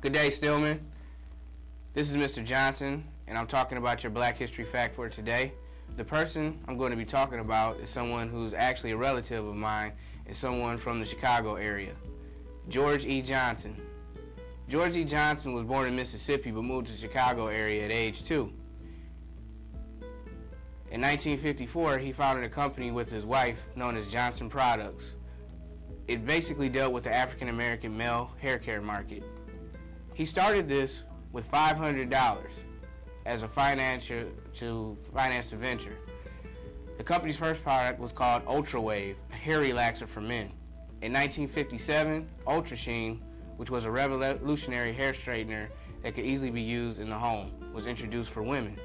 Good day, Steelman. This is Mr. Johnson, and I'm talking about your Black History Fact for today. The person I'm going to be talking about is someone who's actually a relative of mine and someone from the Chicago area. George E. Johnson. George E. Johnson was born in Mississippi but moved to the Chicago area at age two. In 1954, he founded a company with his wife known as Johnson Products. It basically dealt with the African American male hair care market. He started this with $500 as a financial to finance the venture. The company's first product was called Ultra Wave, a hair relaxer for men. In 1957, Ultra Sheen, which was a revolutionary hair straightener that could easily be used in the home, was introduced for women.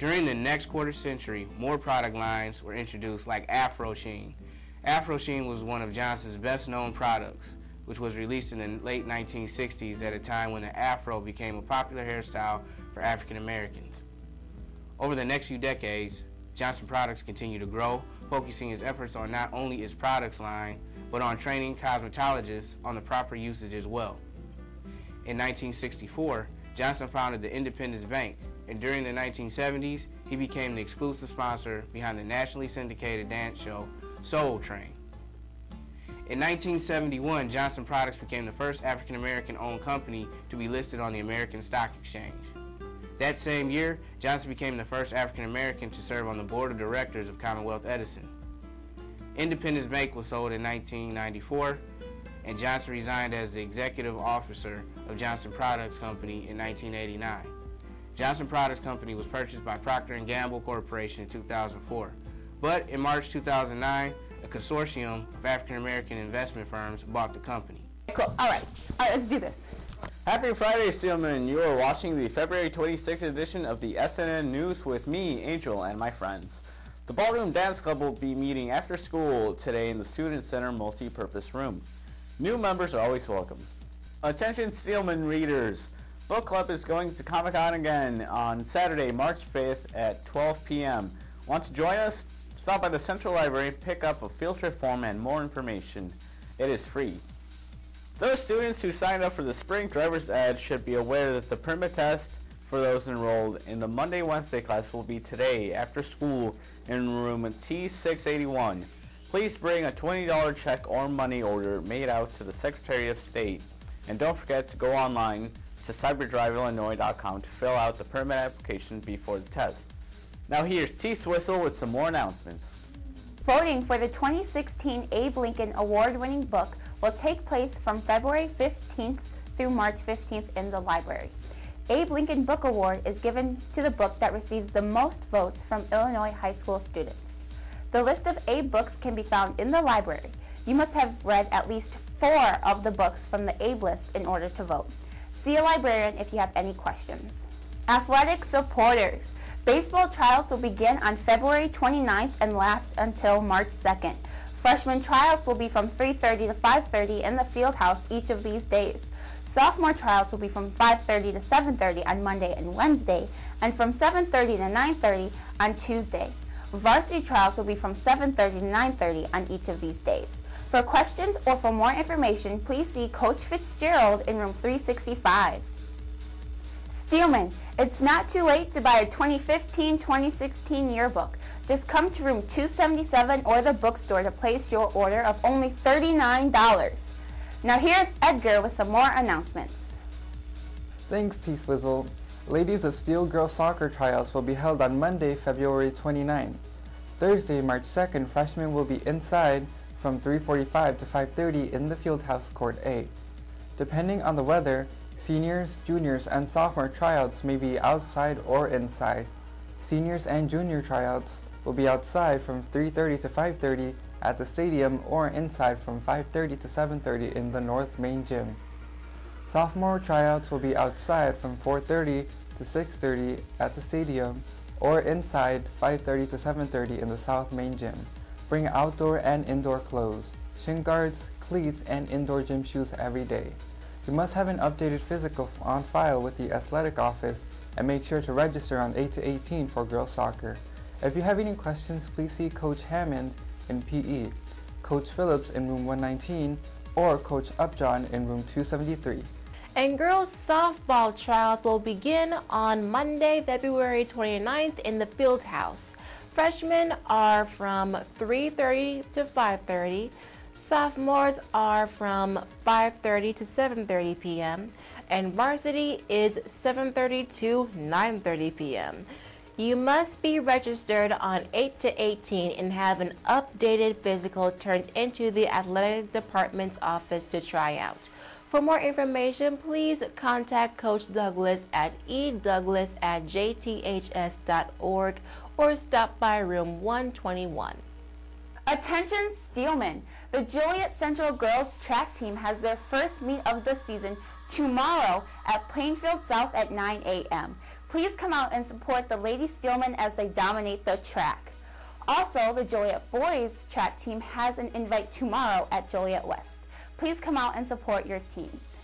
During the next quarter century, more product lines were introduced like Afro Sheen. Afro Sheen was one of Johnson's best known products, which was released in the late 1960s at a time when the Afro became a popular hairstyle for African Americans. Over the next few decades, Johnson Products continued to grow, focusing its efforts on not only its products line, but on training cosmetologists on the proper usage as well. In 1964, Johnson founded the Independence Bank, and during the 1970s, he became the exclusive sponsor behind the nationally syndicated dance show Soul Train. In 1971, Johnson Products became the first African American owned company to be listed on the American Stock Exchange. That same year, Johnson became the first African American to serve on the board of directors of Commonwealth Edison. Independence Bank was sold in 1994, and Johnson resigned as the executive officer of Johnson Products Company in 1989. Johnson Products Company was purchased by Procter & Gamble Corporation in 2004. But in March 2009, a consortium of African American investment firms bought the company. Cool. All right. All right, let's do this. Happy Friday, Steelman. You are watching the February 26th edition of the SNN News with me, Angel, and my friends. The Ballroom Dance Club will be meeting after school today in the Student Center multi-purpose room. New members are always welcome. Attention Steelman readers. Book Club is going to Comic Con again on Saturday, March 5th at 12 p.m. Want to join us? Stop by the Central Library, pick up a field trip form and more information. It is free. Those students who signed up for the Spring Driver's Ed should be aware that the permit test for those enrolled in the Monday Wednesday class will be today after school in room T681. Please bring a $20 check or money order made out to the Secretary of State. And don't forget to go online to cyberdriveillinois.com to fill out the permit application before the test. Now here's T Swizzle with some more announcements. Voting for the 2016 Abe Lincoln Award-winning book will take place from February 15th through March 15th in the library. Abe Lincoln Book Award is given to the book that receives the most votes from Illinois high school students. The list of Abe books can be found in the library. You must have read at least four of the books from the Abe list in order to vote. See a librarian if you have any questions. Athletic supporters. Baseball tryouts will begin on February 29th and last until March 2nd. Freshman tryouts will be from 3.30 to 5.30 in the field house each of these days. Sophomore tryouts will be from 5.30 to 7.30 on Monday and Wednesday, and from 7.30 to 9.30 on Tuesday. Varsity tryouts will be from 7.30 to 9.30 on each of these days. For questions or for more information, please see Coach Fitzgerald in room 365. Steelman, it's not too late to buy a 2015-2016 yearbook. Just come to room 277 or the bookstore to place your order of only $39. Now here's Edgar with some more announcements. Thanks, T-Swizzle. Ladies of Steel Girl Soccer Trials will be held on Monday, February 29th. Thursday, March 2nd, freshmen will be inside from 3.45 to 5.30 in the Fieldhouse Court A. Depending on the weather, seniors, juniors, and sophomore tryouts may be outside or inside. Seniors and junior tryouts will be outside from 3.30 to 5.30 at the stadium or inside from 5.30 to 7.30 in the North Main Gym. Sophomore tryouts will be outside from 4.30 to 6.30 at the stadium or inside 5.30 to 7.30 in the South Main Gym. Bring outdoor and indoor clothes, shin guards, cleats, and indoor gym shoes every day. You must have an updated physical on file with the athletic office and make sure to register on 8 to 18 for girls soccer. If you have any questions, please see Coach Hammond in PE, Coach Phillips in room 119, or Coach Upjohn in room 273. And girls softball trials will begin on Monday, February 29th in the field house. Freshmen are from 3:30 to 5:30. Sophomores are from 5:30 to 7:30 p.m. and varsity is 7:30 to 9:30 p.m. You must be registered on 8 to 18 and have an updated physical turned into the athletic department's office to try out. For more information, please contact Coach Douglas at edouglas at jths.org or stop by room 121. Attention Steelman! The Joliet Central girls track team has their first meet of the season tomorrow at Plainfield South at 9 a.m. Please come out and support the Lady Steelmen as they dominate the track. Also, the Joliet boys track team has an invite tomorrow at Joliet West. Please come out and support your teams.